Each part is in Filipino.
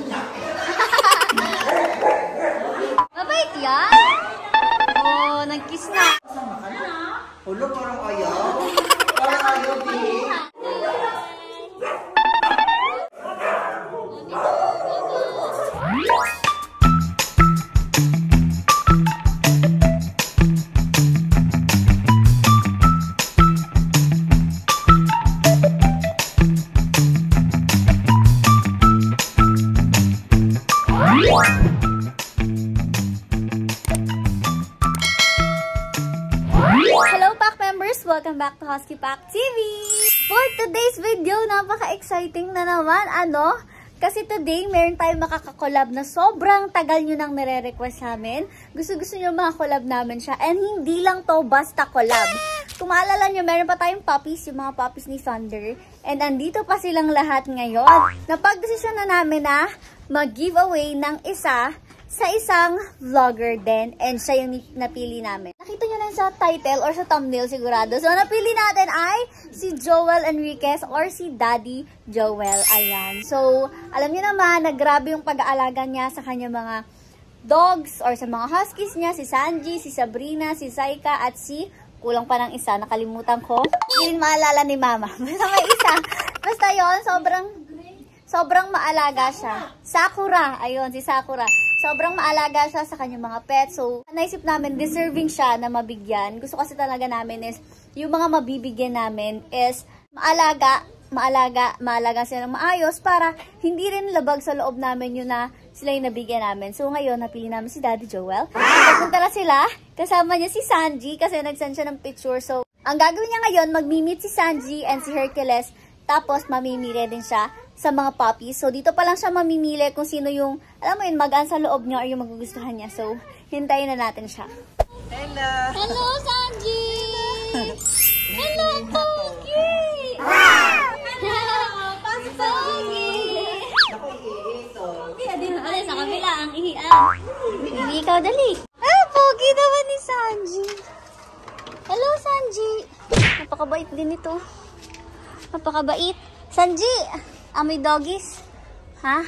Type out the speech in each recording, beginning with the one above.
Mabait yan? Oh, nag-kiss na. Hulo, parang ayaw. Parang ayaw, babe. Pack TV! For today's video, napaka-exciting na naman, ano? Kasi today, meron tayong makakakolab na sobrang tagal nyo nang nire-request sa amin. Gusto-gusto nyo mga collab namin siya. And hindi lang to basta collab. Kung maalala nyo, meron pa tayong puppies, yung mga puppies ni Thunder. And andito pa silang lahat ngayon. Napag-desisyon na namin na mag-giveaway ng isa sa isang vlogger din and siya yung napili namin. Nakita nyo lang sa title or sa thumbnail sigurado. So, napili natin ay si Joel Enriquez or si Daddy Joel. Ayan. So, alam nyo naman na grabe yung pag-aalaga niya sa kanya mga dogs or sa mga huskies niya. Si Sanji, si Sabrina, si Saika at si kulang pa ng isa. Nakalimutan ko. Hindi maalala ni Mama. Basta may isa. Basta yon sobrang sobrang maalaga siya. Sakura. Ayun, si Sakura. Sobrang maalaga siya sa kanyang mga pets. So, naisip namin, deserving siya na mabigyan. Gusto kasi talaga namin is, yung mga mabibigyan namin is, maalaga, maalaga, maalaga sila ng maayos para hindi rin labag sa loob namin yun na sila yung nabigyan namin. So, ngayon, napili namin si Daddy Joel. Pagpunta na sila, kasama niya si Sanji kasi nagsend siya ng picture. So, ang gagawin niya ngayon, magmi-meet si Sanji and si Hercules. Tapos, mamimili din siya sa mga puppies. So, dito pa lang siya mamimili kung sino yung, alam mo yun, magaan sa loob niya or yung magugustuhan niya. So, hintayin na natin siya. Hello. Hello, Sanji! Hello, Pogi! Hello, Pogi! Ako, iito. Ano, sa kabila, ang ihian. Hindi ikaw, dali. Ah, Pogi naman ni Sanji. Hello, Sanji. Napakabait din ito. Napakabait. Sanji! Amoy doggies. Ha?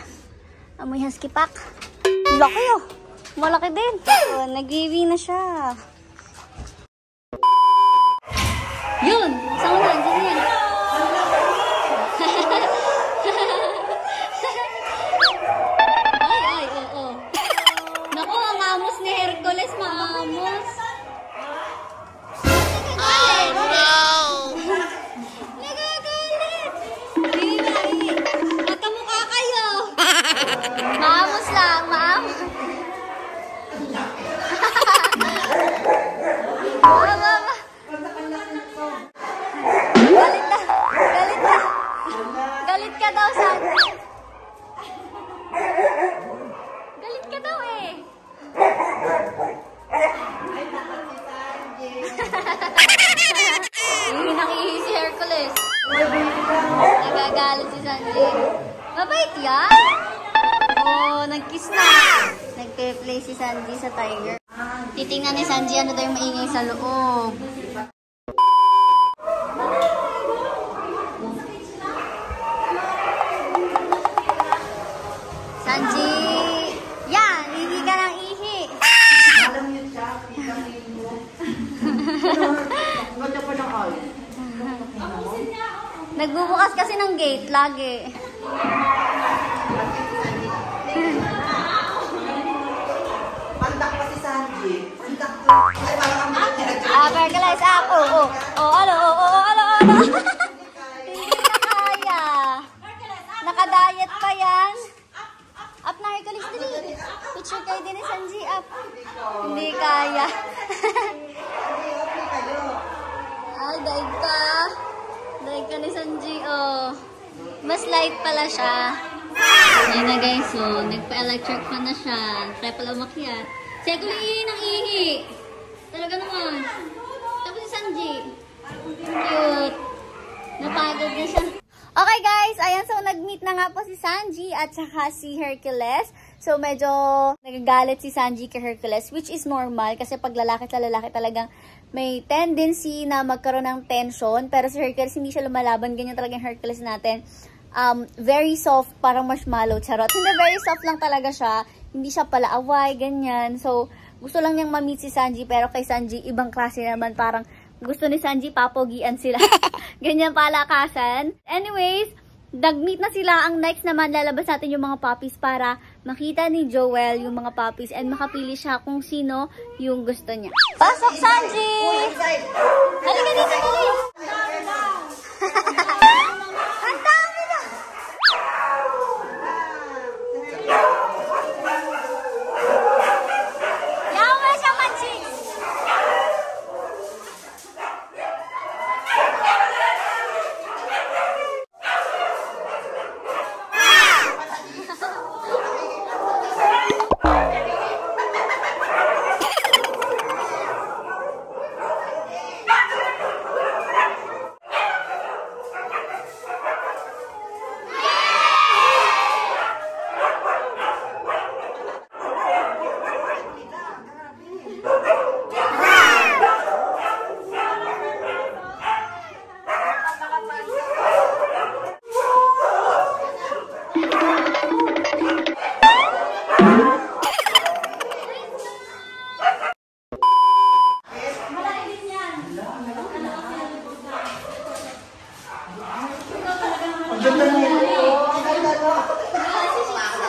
Amoy husky pack. Laki oh. Malaki din. Oh, nag-iwi na siya. Yun! Mabait yan? Oh, nag-kiss na. Nagpe-play si Sanji sa tiger. Titingnan ni Sanji ano daw yung maingay sa loob. Sanji! Yan! Ihi ka ng ihi! Alam niyo siya, kita mo. Ganda pa ng ay. Nagbubukas kasi ng gate lagi. Pandak pa si Sanji. Pandak to. Ay, parang kami na tinagyan. Ah, Bergalays, ah, oh, oh, oh, alo, oh, oh, alo, alo. Kaya. Pa yan. Up na, Hercules, dali. Picture kayo din ni Sanji, up. Hindi kaya. Ay, daig ka. Daig ka ni Sanji, oh. Mas light pala siya. Ayan na guys, so, nagpa-electric fan na siya. Try pala umakyat. Siya ko ihi ng ihi. Talaga naman. Tapos si Sanji. Cute. Napagod na siya. Okay guys, ayan so nag-meet na nga po si Sanji at saka si Hercules. So medyo nagagalit si Sanji kay Hercules which is normal kasi pag lalaki sa lalaki talagang may tendency na magkaroon ng tension pero si Hercules hindi siya lumalaban, ganyan talaga yung Hercules natin. um, very soft, parang marshmallow, charot. Hindi, very soft lang talaga siya. Hindi siya pala away, ganyan. So, gusto lang niyang ma-meet si Sanji, pero kay Sanji, ibang klase naman, parang gusto ni Sanji, papogian sila. ganyan palakasan. Anyways, nag-meet na sila. Ang next naman, lalabas natin yung mga puppies para makita ni Joel yung mga puppies and makapili siya kung sino yung gusto niya. Pasok, Sanji! Halika dito, dali! Ang ganda no.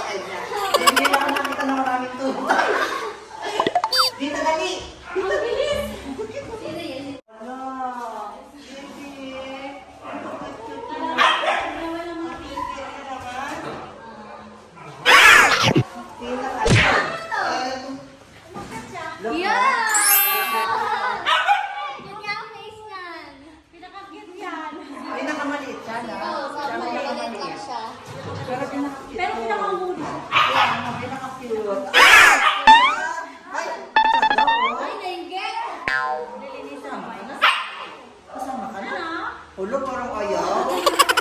Hindi ako nakita ng maraming tuta. Dito dali. Ala, baby. Tina ka. Yeah! Yun nga ang face niyan. Pinaka-cute yan. Pinakamaliit siya na. Oo, Siya sobrang may galit lang maliit. siya. Pero pinaka-cute. Pero pinaka-cute. Pinaka-cute. Ay, sada oh. Ay, nainggit! Kasama ka na? Hulo, parang ayaw.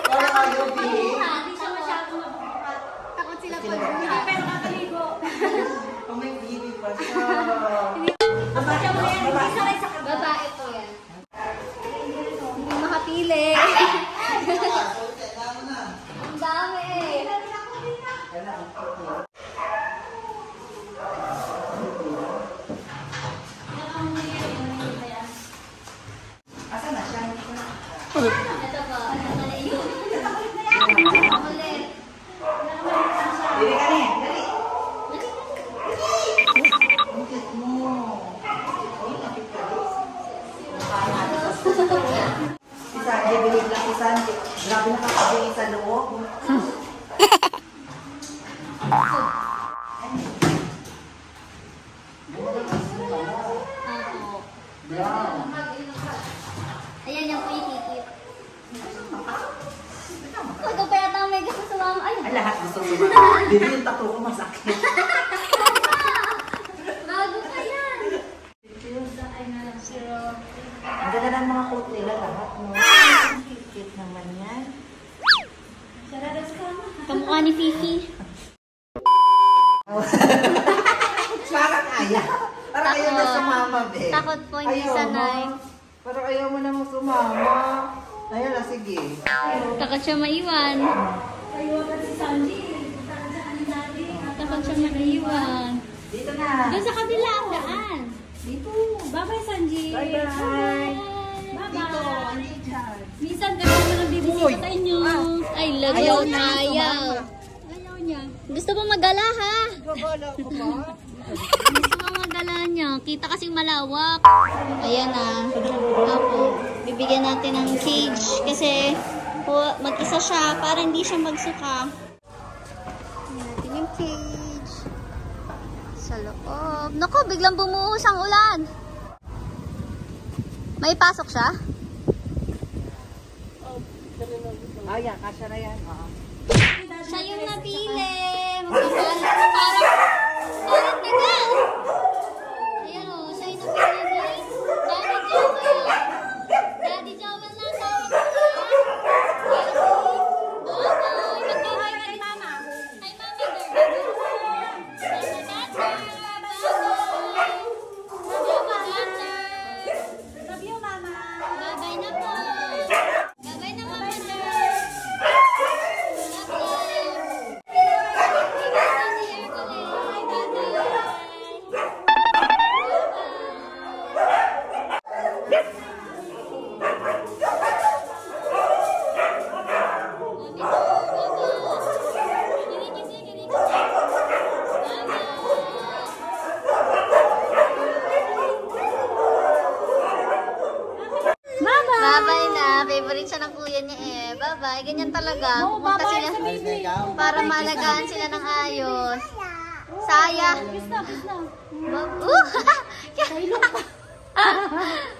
Parang ayaw, Bi. Hindi siya masyadong mabuhat. Takot sila pagbuhat. Pero kakaligo. Ang may baby pa siya. Babae po Sanji, bilib lang si Sanji. Grabe nakakabili sa loob. Ayan yung pitikit. Ikaw pa yata may gusto sa mama. Ay, lahat gusto mo? Dili yung tattoo ko masakit. bago pa yan. Ang ganda ng mga coat nila lahat, no? Cute naman yan. Kamukha ni Fifi. Parang ayaw. Parang ayaw na sumama, be. Takot po, hindi Ayaw sanay. mo. Parang ayaw mo namang sumama. Ayaw na, sige. Takot siya maiwan. Takot siya maiwan. Dito na. Doon sa kabila ang daan. Dito. Bye-bye, Sanji. Bye-bye. Bye-bye. Minsan kami naman ang bibisita sa inyo. Lagaw Ayaw na niya ayaw. Ayaw. Gusto mo magala, ha? Gabala ko ba? Gusto mo magala niya. Kita kasi malawak. Ayan na. Opo. Bibigyan natin ng cage. Kasi po, mag-isa siya para hindi siya magsuka. Bibigyan natin yung cage. Sa loob. Naku, biglang bumuhos ang ulan. May pasok siya? Ayan, kasya na yan. ah. Siya yung napili. Parang... Parang talaga. Pupunta sila para malagaan sila ng ayos. Saya. Kiss na, kiss na. Uh! Bye-bye.